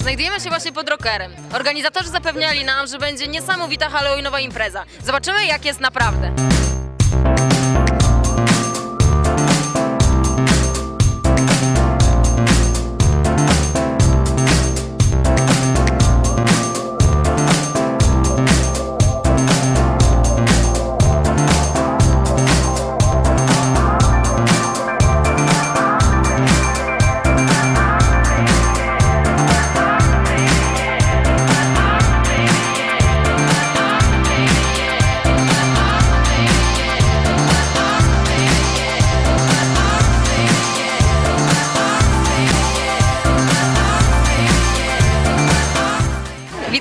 Znajdujemy się właśnie pod rockerem. Organizatorzy zapewniali nam, że będzie niesamowita halloweenowa impreza. Zobaczymy, jak jest naprawdę.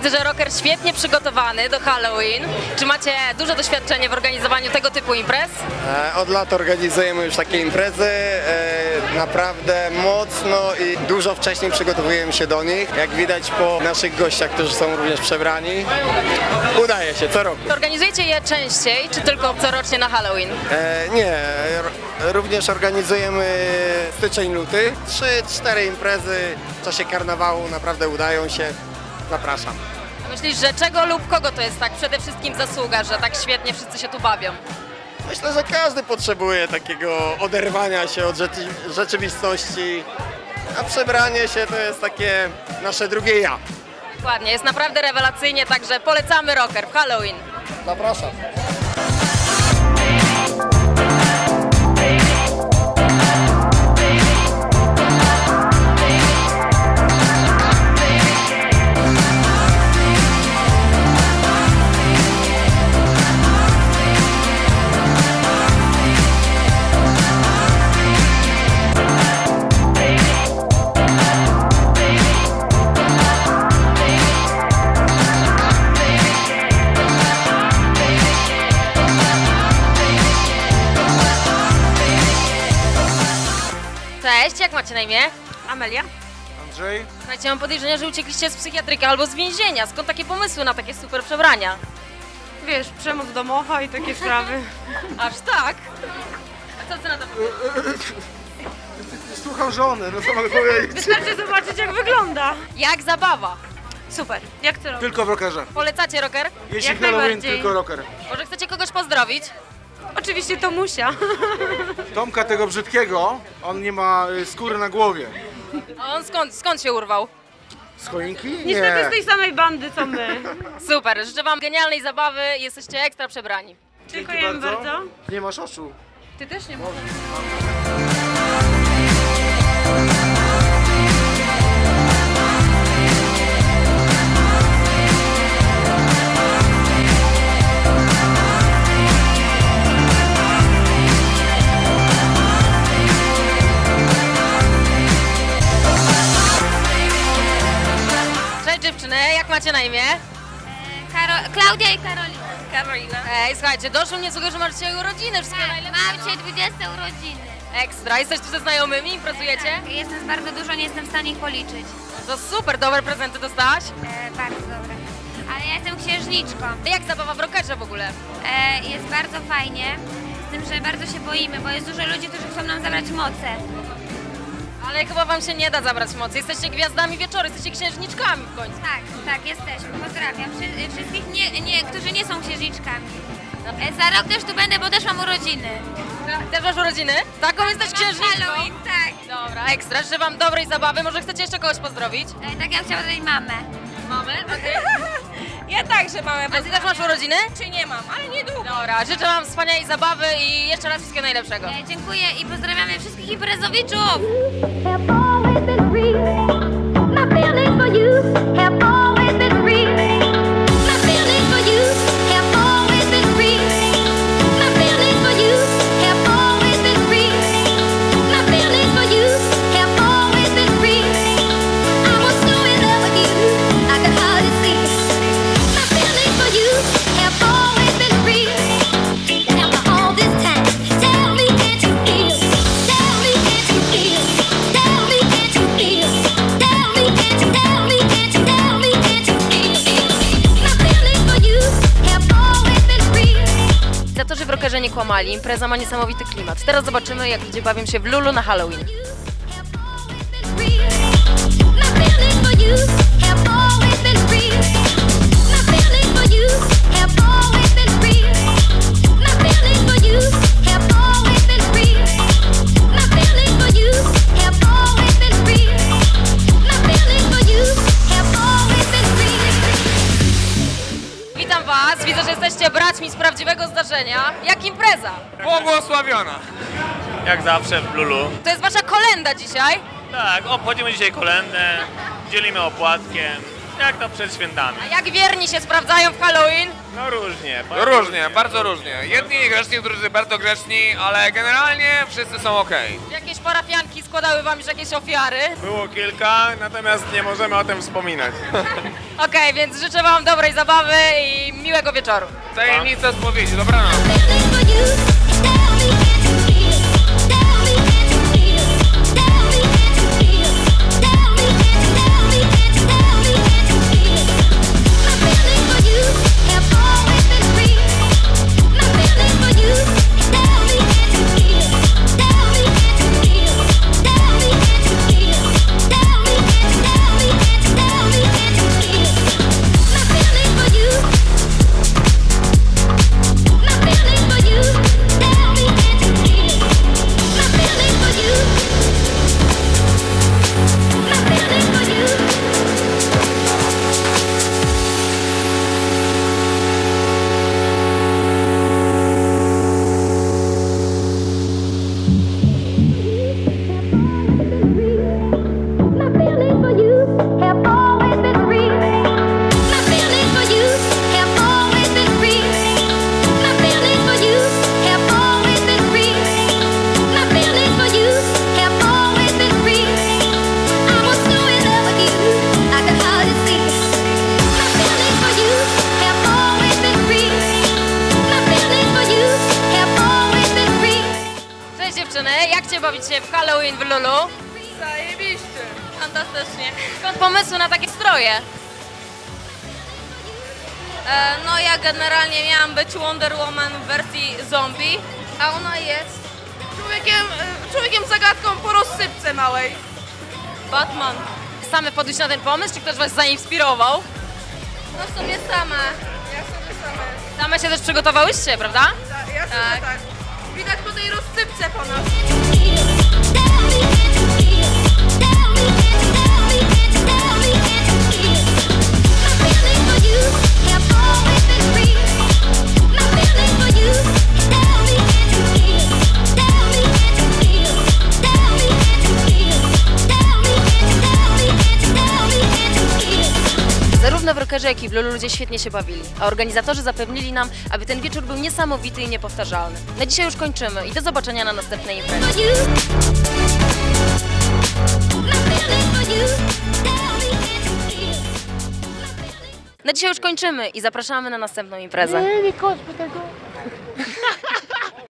Widzę, że rocker świetnie przygotowany do Halloween. Czy macie duże doświadczenie w organizowaniu tego typu imprez? E, Od lat organizujemy już takie imprezy, e, naprawdę mocno i dużo wcześniej przygotowujemy się do nich. Jak widać po naszych gościach, którzy są również przebrani, udaje się co roku. Organizujecie je częściej, czy tylko corocznie na Halloween? E, Nie, również organizujemy styczeń, luty. Trzy, cztery imprezy w czasie karnawału naprawdę udają się. Zapraszam. Myślisz, że czego lub kogo to jest tak przede wszystkim zasługa, że tak świetnie wszyscy się tu bawią? Myślę, że każdy potrzebuje takiego oderwania się od rzeczy, rzeczywistości, a przebranie się to jest takie nasze drugie ja. Dokładnie, jest naprawdę rewelacyjnie, także polecamy rocker w Halloween. Zapraszam. Macie na imię? Amelia? Andrzej? Słuchajcie, mam podejrzenie, że uciekliście z psychiatryka albo z więzienia. Skąd takie pomysły na takie super przebrania? Wiesz, przemoc domowa i takie sprawy. Aż tak? A co ty na to powiesz? Słucham żony, no co mogę powiedzieć? Wystarczy zobaczyć jak wygląda. Jak zabawa? Super, jak to robisz? Tylko w rockerze. Polecacie rocker? Jeśli Jak Halloween, tylko rocker. Może chcecie kogoś pozdrowić? Oczywiście to musia. Tomka tego brzydkiego, on nie ma y, skóry na głowie. A on skąd, skąd się urwał? Z choinki? Niestety z Nie. tej samej bandy co my. Super, życzę wam genialnej zabawy, jesteście ekstra przebrani. Dziękujemy bardzo. Nie masz oczu. Ty też nie możesz. Imię? Karo- Klaudia i Karolina. Karolina. Ej, słuchajcie, doszło mnie słuchaj, że macie dzisiaj urodziny, wszystkiego najlepszego. Mam dzisiaj 20 urodziny. Ekstra, jesteś tu ze znajomymi, imprezujecie? Tak, jest nas bardzo dużo, nie jestem w stanie ich policzyć. To super, dobre prezenty dostałaś? E, bardzo dobre. Ale ja jestem księżniczką. Jak zabawa w rockerze w ogóle? E, jest bardzo fajnie, z tym, że bardzo się boimy, bo jest dużo ludzi, którzy chcą nam zabrać moce. Ale chyba wam się nie da zabrać mocy. Jesteście gwiazdami wieczoru, jesteście księżniczkami w końcu. Tak, tak, jesteśmy. Pozdrawiam Wszy- wszystkich, nie, nie, którzy nie są księżniczkami. E, za rok też tu będę, bo też mam urodziny. Też masz urodziny? Taką jesteś księżniczką? Halloween, tak. Dobra, ekstra. Życzę wam dobrej zabawy. Może chcecie jeszcze kogoś pozdrowić? E, tak ja chciałam dodać mamę. Mamy? Ty? Ja także mamy A ty też masz urodziny? czy nie mam, ale niedługo. Dobra, życzę wam wspaniałej zabawy i jeszcze raz wszystkiego najlepszego. E, dziękuję i pozdrawiamy wszystkich imprezowiczów. have always been real. My feelings for you have always kłamali. Impreza ma niesamowity klimat. Teraz zobaczymy, jak ludzie bawią się w Lulu na Halloween. You z prawdziwego zdarzenia. Jak impreza? Błogosławiona! Jak zawsze w Lulu. To jest Wasza kolenda dzisiaj. Tak, obchodzimy dzisiaj kolendę, dzielimy opłatkiem, jak to przed świętami. A jak wierni się sprawdzają w Halloween? No różnie. bardzo Różnie, bardzo różnie. Jedni grzeczni, drudzy bardzo grzeczni, ale generalnie wszyscy są ok. Jakieś parafianki składały Wam już jakieś ofiary? Było kilka, natomiast nie możemy o tym wspominać. Okej, więc życzę Wam dobrej zabawy i miłego wieczoru. Tajemnica spowiedzi, dobranoc. Feelings for you. Bawicie w Halloween w Lulu? Zajebiście. Fantastycznie. Skąd pomysły na takie stroje? E, no ja generalnie miałam być Wonder Woman w wersji zombie, a ona jest człowiekiem, e, człowiekiem zagadką po rozsypce małej. Batman. Same podejść na ten pomysł, czy ktoś Was zainspirował? No sobie sama. Ja sobie sama. Same się też przygotowałyście, prawda? Ja sobie Tak. tak. Widać po tej rozsypce po nas. Jak i w Lulu ludzie świetnie się bawili, a organizatorzy zapewnili nam, aby ten wieczór był niesamowity i niepowtarzalny. Na dzisiaj już kończymy i do zobaczenia na następnej imprezie. Na dzisiaj już kończymy i zapraszamy na następną imprezę. Nie, nie tego.